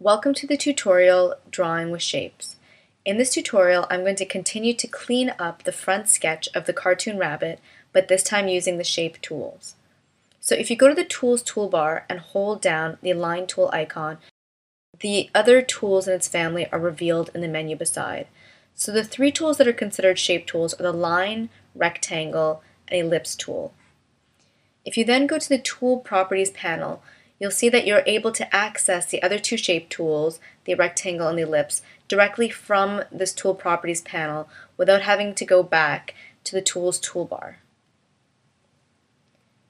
Welcome to the tutorial Drawing with Shapes. In this tutorial, I'm going to continue to clean up the front sketch of the cartoon rabbit, but this time using the shape tools. So if you go to the Tools toolbar and hold down the line tool icon, the other tools in its family are revealed in the menu beside. So the three tools that are considered shape tools are the Line, Rectangle, and Ellipse tool. If you then go to the Tool Properties panel, you'll see that you're able to access the other two shape tools, the rectangle and the ellipse, directly from this Tool Properties panel without having to go back to the Tools toolbar.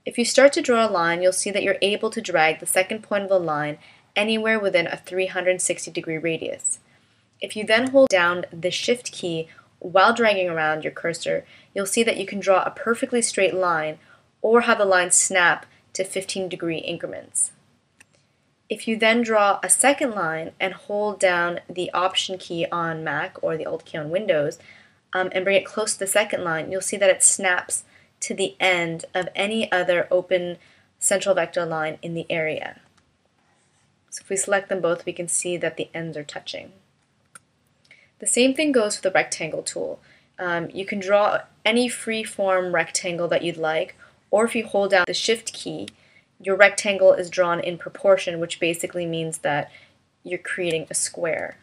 If you start to draw a line, you'll see that you're able to drag the second point of a line anywhere within a 360 degree radius. If you then hold down the Shift key while dragging around your cursor, you'll see that you can draw a perfectly straight line or have the line snap to 15 degree increments. If you then draw a second line and hold down the Option key on Mac or the Alt key on Windows um, and bring it close to the second line, you'll see that it snaps to the end of any other open central vector line in the area. So if we select them both, we can see that the ends are touching. The same thing goes for the rectangle tool. Um, you can draw any free form rectangle that you'd like, or if you hold down the Shift key, your rectangle is drawn in proportion, which basically means that you're creating a square.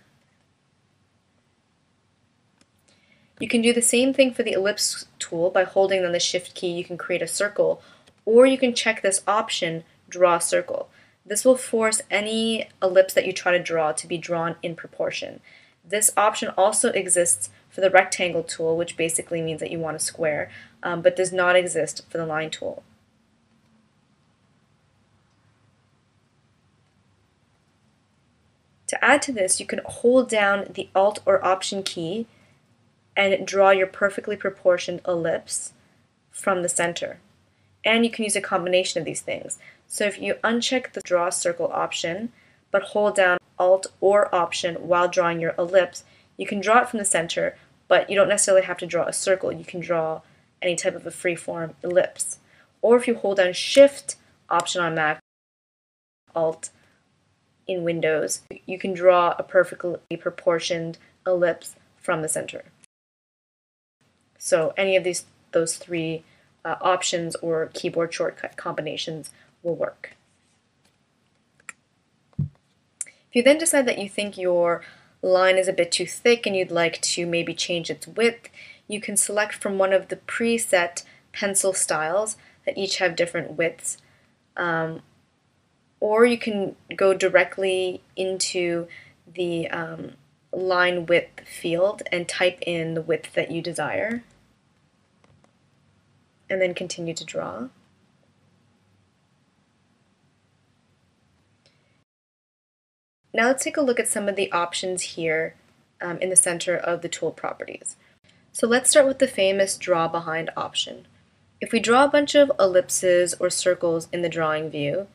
You can do the same thing for the ellipse tool by holding on the shift key you can create a circle or you can check this option draw circle. This will force any ellipse that you try to draw to be drawn in proportion. This option also exists for the rectangle tool which basically means that you want a square um, but does not exist for the line tool. To add to this, you can hold down the Alt or Option key and draw your perfectly proportioned ellipse from the center. And you can use a combination of these things. So if you uncheck the Draw Circle option, but hold down Alt or Option while drawing your ellipse, you can draw it from the center, but you don't necessarily have to draw a circle. You can draw any type of a free-form ellipse. Or if you hold down Shift Option on Mac, Alt, in Windows, you can draw a perfectly proportioned ellipse from the center. So any of these those three uh, options or keyboard shortcut combinations will work. If you then decide that you think your line is a bit too thick and you'd like to maybe change its width, you can select from one of the preset pencil styles that each have different widths. Um, or you can go directly into the um, line width field and type in the width that you desire and then continue to draw. Now let's take a look at some of the options here um, in the center of the tool properties. So let's start with the famous draw behind option. If we draw a bunch of ellipses or circles in the drawing view,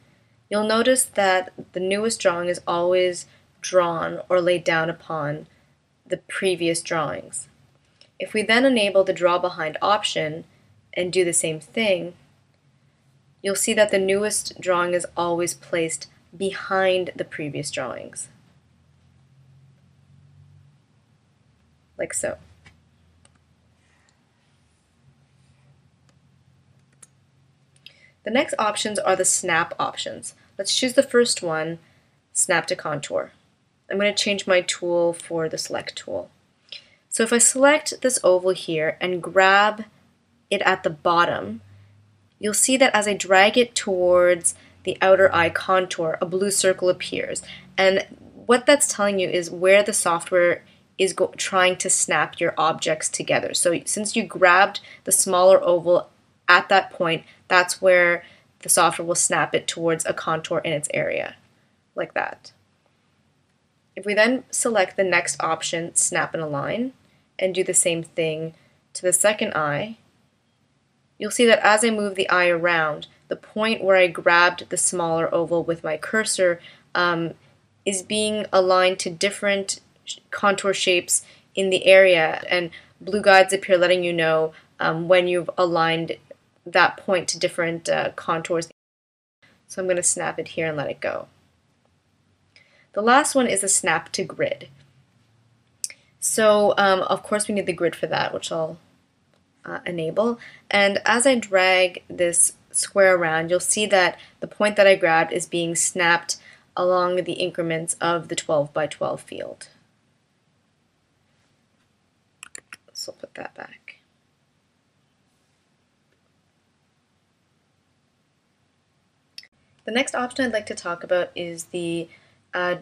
You'll notice that the newest drawing is always drawn or laid down upon the previous drawings. If we then enable the draw behind option and do the same thing, you'll see that the newest drawing is always placed behind the previous drawings. Like so. The next options are the snap options. Let's choose the first one, snap to contour. I'm going to change my tool for the select tool. So if I select this oval here and grab it at the bottom, you'll see that as I drag it towards the outer eye contour, a blue circle appears. And what that's telling you is where the software is trying to snap your objects together. So since you grabbed the smaller oval at that point, that's where the software will snap it towards a contour in its area, like that. If we then select the next option, snap and align, and do the same thing to the second eye, you'll see that as I move the eye around, the point where I grabbed the smaller oval with my cursor um, is being aligned to different contour shapes in the area, and blue guides appear letting you know um, when you've aligned that point to different uh, contours. So I'm going to snap it here and let it go. The last one is a snap to grid. So um, of course we need the grid for that, which I'll uh, enable. And as I drag this square around, you'll see that the point that I grabbed is being snapped along the increments of the 12 by 12 field. So I'll put that back. The next option I'd like to talk about is the uh,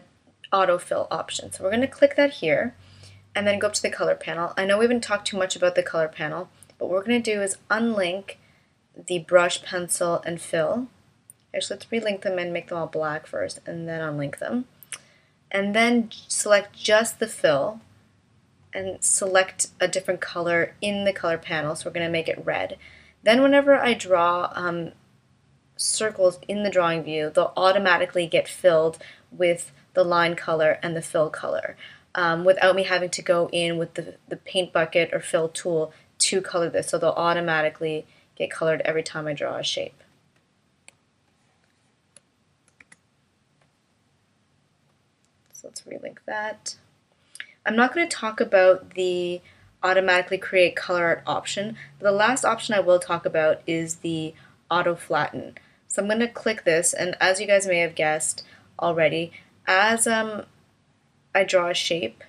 autofill option. So we're going to click that here and then go up to the color panel. I know we haven't talked too much about the color panel, but what we're going to do is unlink the brush, pencil, and fill. Actually, let's relink them and make them all black first, and then unlink them. And then select just the fill, and select a different color in the color panel, so we're going to make it red. Then whenever I draw um, circles in the drawing view, they'll automatically get filled with the line color and the fill color um, without me having to go in with the, the paint bucket or fill tool to color this. So they'll automatically get colored every time I draw a shape. So let's relink that. I'm not going to talk about the automatically create color art option, the last option I will talk about is the auto flatten. So I'm going to click this, and as you guys may have guessed already, as um, I draw a shape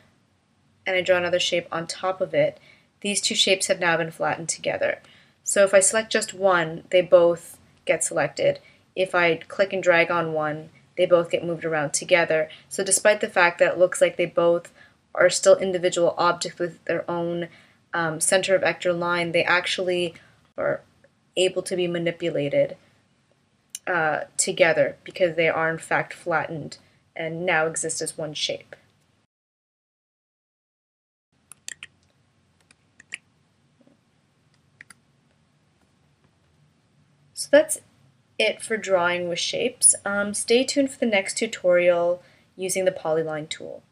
and I draw another shape on top of it, these two shapes have now been flattened together. So if I select just one, they both get selected. If I click and drag on one, they both get moved around together. So despite the fact that it looks like they both are still individual objects with their own um, center of vector line, they actually are able to be manipulated uh, together because they are in fact flattened and now exist as one shape. So that's it for drawing with shapes. Um, stay tuned for the next tutorial using the polyline tool.